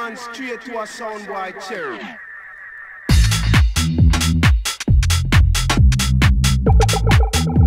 one straight to a soundboy cherry. Thank